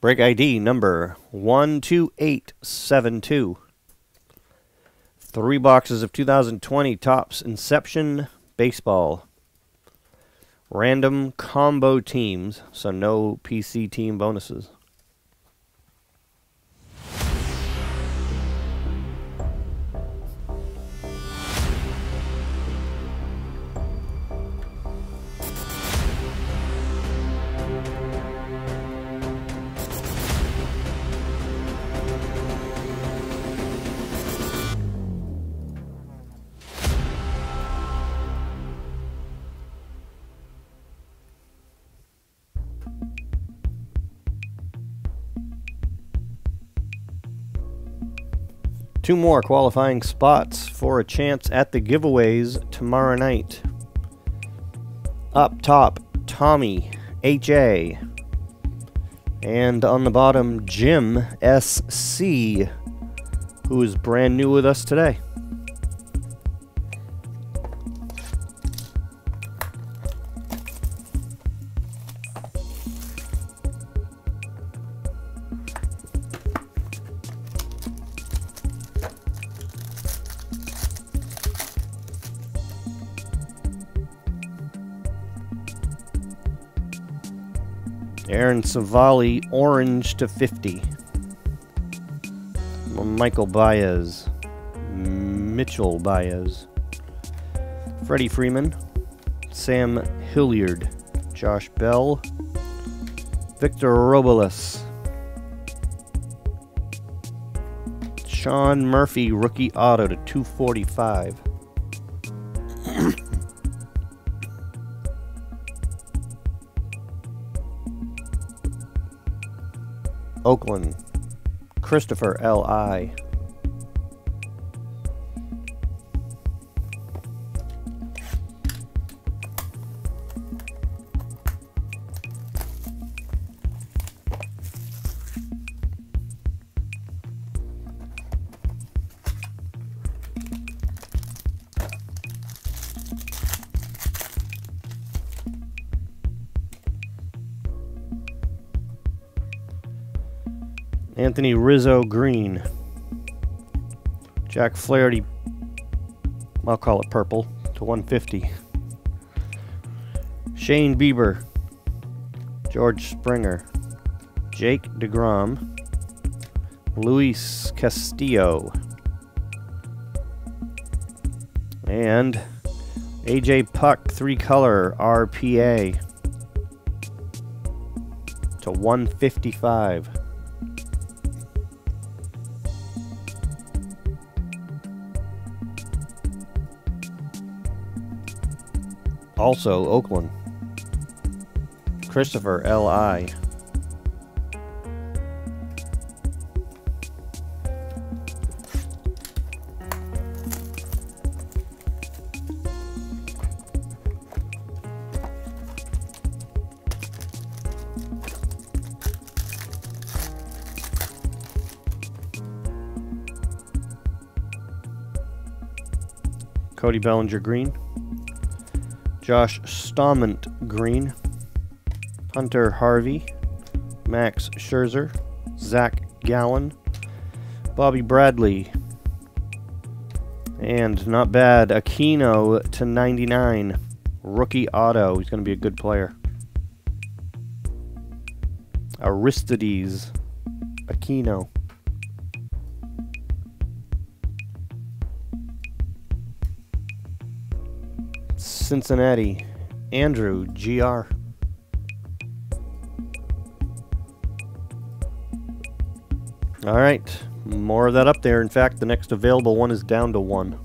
Break ID number 12872. Three boxes of 2020 Topps Inception Baseball. Random combo teams, so no PC team bonuses. Two more qualifying spots for a chance at the giveaways tomorrow night. Up top, Tommy H.A. And on the bottom, Jim S.C., who is brand new with us today. Aaron Civale, orange to 50. Michael Baez. Mitchell Baez. Freddie Freeman. Sam Hilliard. Josh Bell. Victor Robles. Sean Murphy, rookie auto to 245. Oakland, Christopher L.I. Anthony Rizzo Green. Jack Flaherty, I'll call it purple, to 150. Shane Bieber. George Springer. Jake DeGrom. Luis Castillo. And AJ Puk, three color RPA to 155. Also, Oakland. Christopher L.I. Cody Bellinger Green. Josh Staumont Green, Hunter Harvey, Max Scherzer, Zach Gallen, Bobby Bradley, and not bad, Aquino to 99, rookie auto. He's going to be a good player. Aristides Aquino. Cincinnati, Andrew GR. All right, more of that up there. In fact, the next available one is down to one.